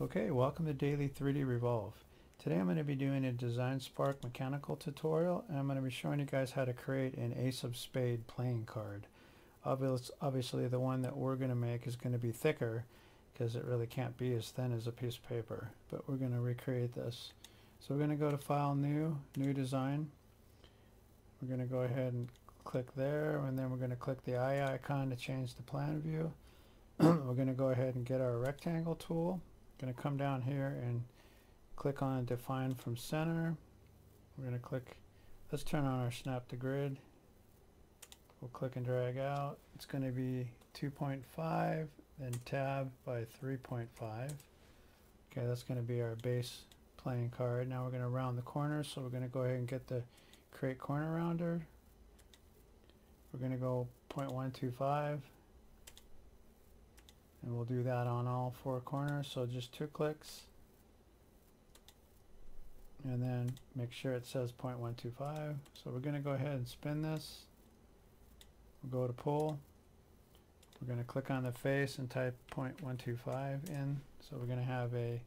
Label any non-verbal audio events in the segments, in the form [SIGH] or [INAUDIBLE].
Okay, welcome to Dailey 3D Revolve. Today I'm going to be doing a Design Spark mechanical tutorial and I'm going to be showing you guys how to create an Ace of Spade playing card. Obviously the one that we're going to make is going to be thicker because it really can't be as thin as a piece of paper. But we're going to recreate this. So we're going to go to File New, New Design. We're going to go ahead and click there and then we're going to click the eye icon to change the plan view. [CLEARS THROAT] we're going to go ahead and get our rectangle tool. Going to come down here and click on define from center. We're going to click, let's turn on our snap to grid. We'll click and drag out. It's going to be 2.5 then tab by 3.5. Okay, that's going to be our base playing card. Now we're going to round the corners, so we're going to go ahead and get the create corner rounder. We're going to go 0.125 and we'll do that on all four corners. So just two clicks. And then make sure it says 0.125 so we're going to go ahead and spin this. We'll go to pull. We're going to click on the face and type 0.125 in. So we're going to have a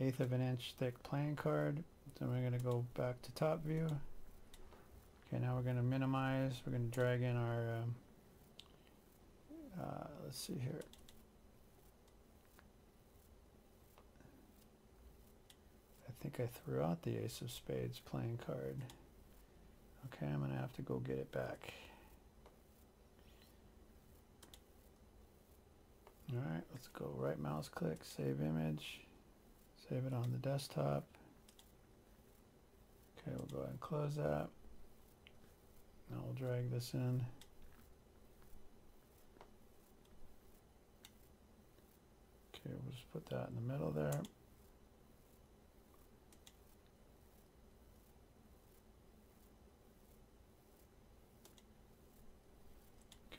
eighth of an inch thick playing card. Then we're going to go back to top view. Okay now we're going to minimize. We're going to drag in our um, uh, let's see here think I threw out the ace of spades playing card. Okay, I'm going to have to go get it back. Alright, let's go right mouse click, save image, save it on the desktop. Okay, we'll go ahead and close that. Now we'll drag this in. Okay, we'll just put that in the middle there.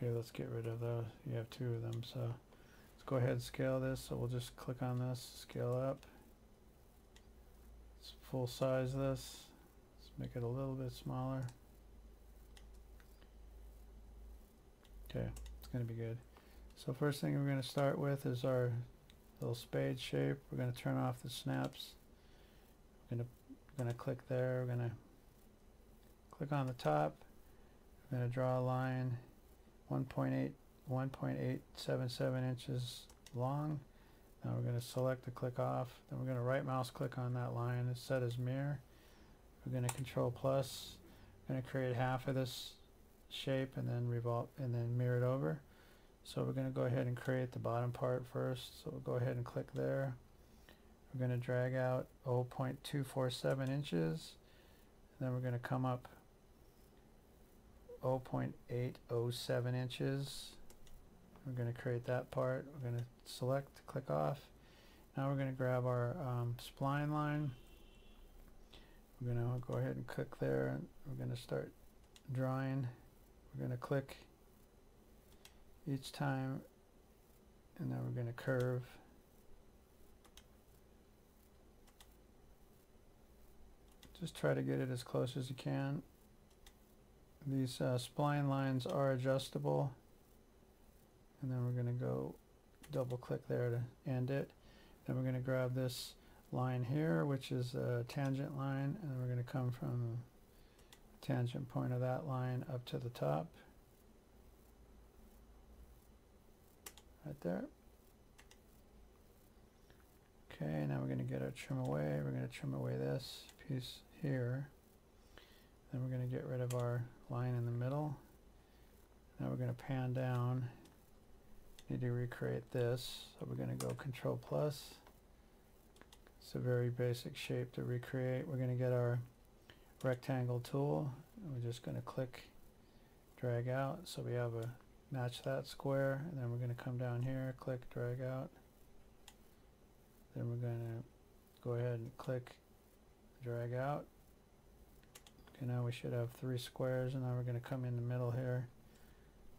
Okay, let's get rid of those. You have two of them, so let's go ahead and scale this. So we'll just click on this, scale up. Let's full size this. Let's make it a little bit smaller. Okay, it's going to be good. So first thing we're going to start with is our little spade shape. We're going to turn off the snaps. We're going to, we're going to click there. We're going to click on the top. We're going to draw a line 1.8 1.877 inches long. Now we're going to select the click off. Then we're going to right mouse click on that line and set as mirror. We're going to control plus. We're going to create half of this shape and then revolve and then mirror it over. So we're going to go ahead and create the bottom part first. So we'll go ahead and click there. We're going to drag out 0.247 inches. then we're going to come up 0.807 inches. We're going to create that part. We're going to select, click off. Now we're going to grab our um, spline line. We're going to go ahead and click there. We're going to start drawing. We're going to click each time and then we're going to curve. Just try to get it as close as you can. These uh, spline lines are adjustable. And then we're going to go double click there to end it. Then we're going to grab this line here, which is a tangent line, and we're going to come from the tangent point of that line up to the top. Right there. Okay, now we're going to get our trim away. We're going to trim away this piece here. Then we're going to get rid of our line in the middle. Now we're going to pan down. Need to recreate this. So we're going to go Control plus. It's a very basic shape to recreate. We're going to get our rectangle tool. we're just going to click, drag out. So we have a match that square. And then we're going to come down here, click, drag out. Then we're going to go ahead and click, drag out. Okay, now we should have three squares and now we're going to come in the middle here.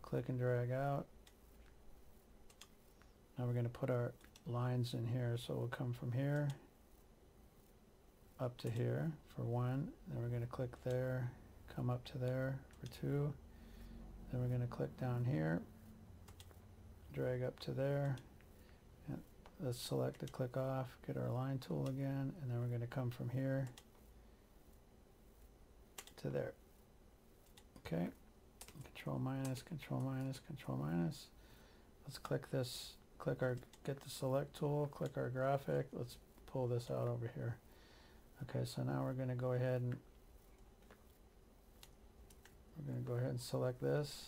Click and drag out. Now we're going to put our lines in here. So we'll come from here up to here for one. Then we're going to click there, come up to there for two. Then we're going to click down here, drag up to there. let's select the click off, get our line tool again, and then we're going to come from here to there. Okay, control minus, control minus, control minus. Let's click this, click our, get the select tool, click our graphic. Let's pull this out over here. Okay, so now we're going to go ahead and we're going to go ahead and select this.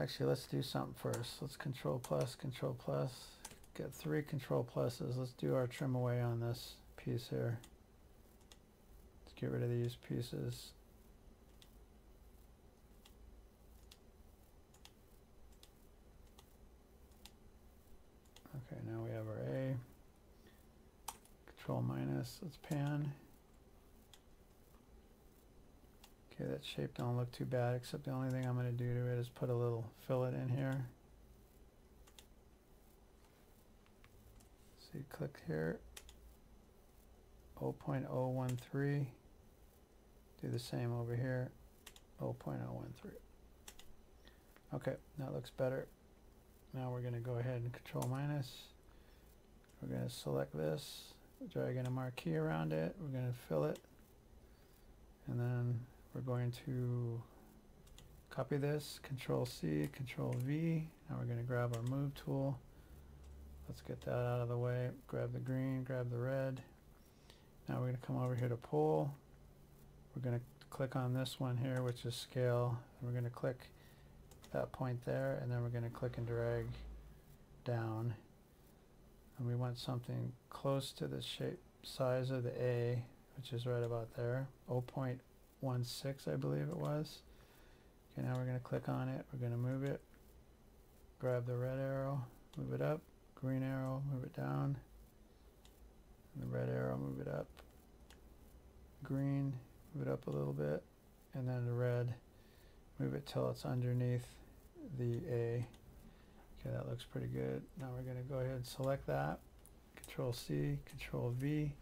Actually, let's do something first. Let's control plus, control plus. Get three control pluses. Let's do our trim away on this piece here. Get rid of these pieces. Okay, now we have our A. Control minus, let's pan. Okay, that shape don't look too bad, except the only thing I'm going to do to it is put a little fillet in here. So you click here, 0.013. Do the same over here, 0.013. Okay, that looks better. Now we're going to go ahead and control minus. We're going to select this, drag in a marquee around it. We're going to fill it. And then we're going to copy this, control C, control V. Now we're going to grab our move tool. Let's get that out of the way. Grab the green, grab the red. Now we're going to come over here to pull. We're going to click on this one here, which is scale. And we're going to click that point there, and then we're going to click and drag down. And we want something close to the shape size of the A, which is right about there, 0.16 I believe it was. Okay, now we're going to click on it, we're going to move it, grab the red arrow, move it up, green arrow, move it down, and the red arrow, move it up, green, move it up a little bit, and then the red, move it till it's underneath the A. Okay, that looks pretty good. Now we're going to go ahead and select that. Control C, Control V.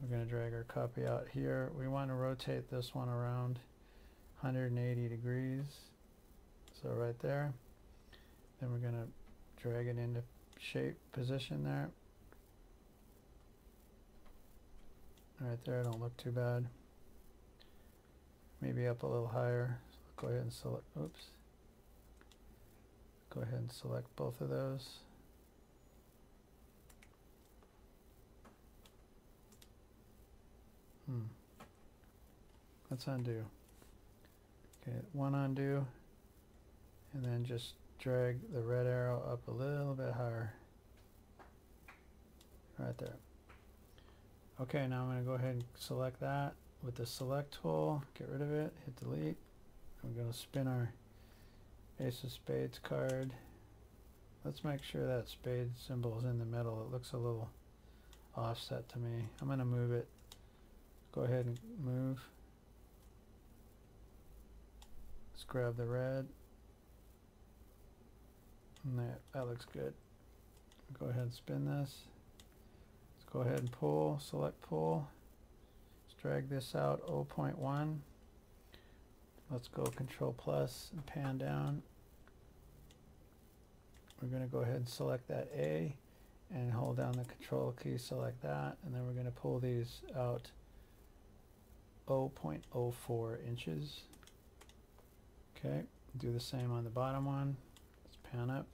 We're going to drag our copy out here. We want to rotate this one around 180 degrees. So right there. Then we're going to drag it into shape position there. Right there, don't look too bad. Maybe up a little higher. So go ahead and select, oops. Go ahead and select both of those. Hmm. Let's undo. Okay, one undo, and then just drag the red arrow up a little bit higher. Right there. Okay, now I'm going to go ahead and select that with the select tool, get rid of it, hit delete. We're going to spin our Ace of Spades card. Let's make sure that spade symbol is in the middle. It looks a little offset to me. I'm going to move it. Go ahead and move. Let's grab the red. And that, that looks good. Go ahead and spin this. Let's go ahead and pull, select pull. Drag this out 0.1. Let's go control plus and pan down. We're going to go ahead and select that A and hold down the control key, select that, and then we're going to pull these out 0.04 inches. Okay, do the same on the bottom one. Let's pan up.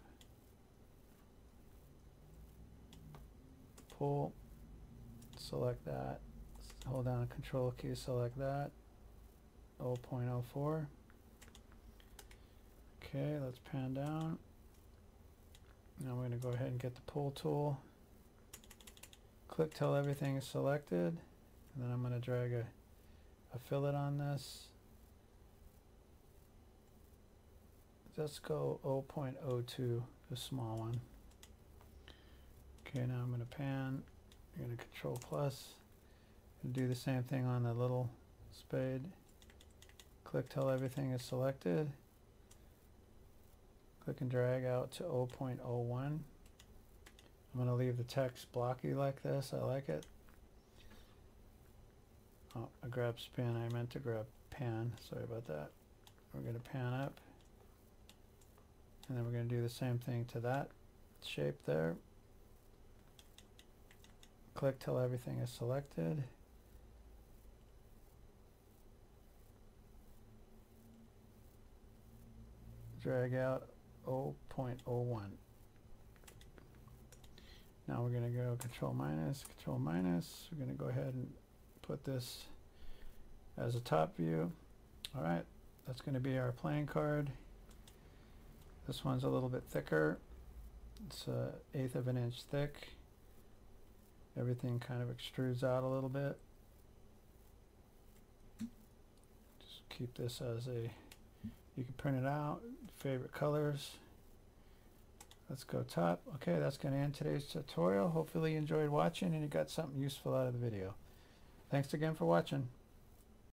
Pull, select that, hold down the control key, select that, 0.04. Okay, let's pan down. Now I'm going to go ahead and get the pull tool. Click till everything is selected. And then I'm going to drag a, a fillet on this. Let's go 0.02, the small one. Okay, now I'm going to pan. I'm going to control plus. Do the same thing on the little spade. Click till everything is selected. Click and drag out to 0.01. I'm going to leave the text blocky like this. I like it. Oh, I grabbed spin. I meant to grab pan. Sorry about that. We're going to pan up. And then we're going to do the same thing to that shape there. Click till everything is selected. Drag out 0.01. Now we're going to go control minus, control minus. We're going to go ahead and put this as a top view. All right, that's going to be our playing card. This one's a little bit thicker. It's a eighth of an inch thick. Everything kind of extrudes out a little bit. Just keep this as a, you can print it out, favorite colors. Let's go top. Okay, that's going to end today's tutorial. Hopefully you enjoyed watching and you got something useful out of the video. Thanks again for watching.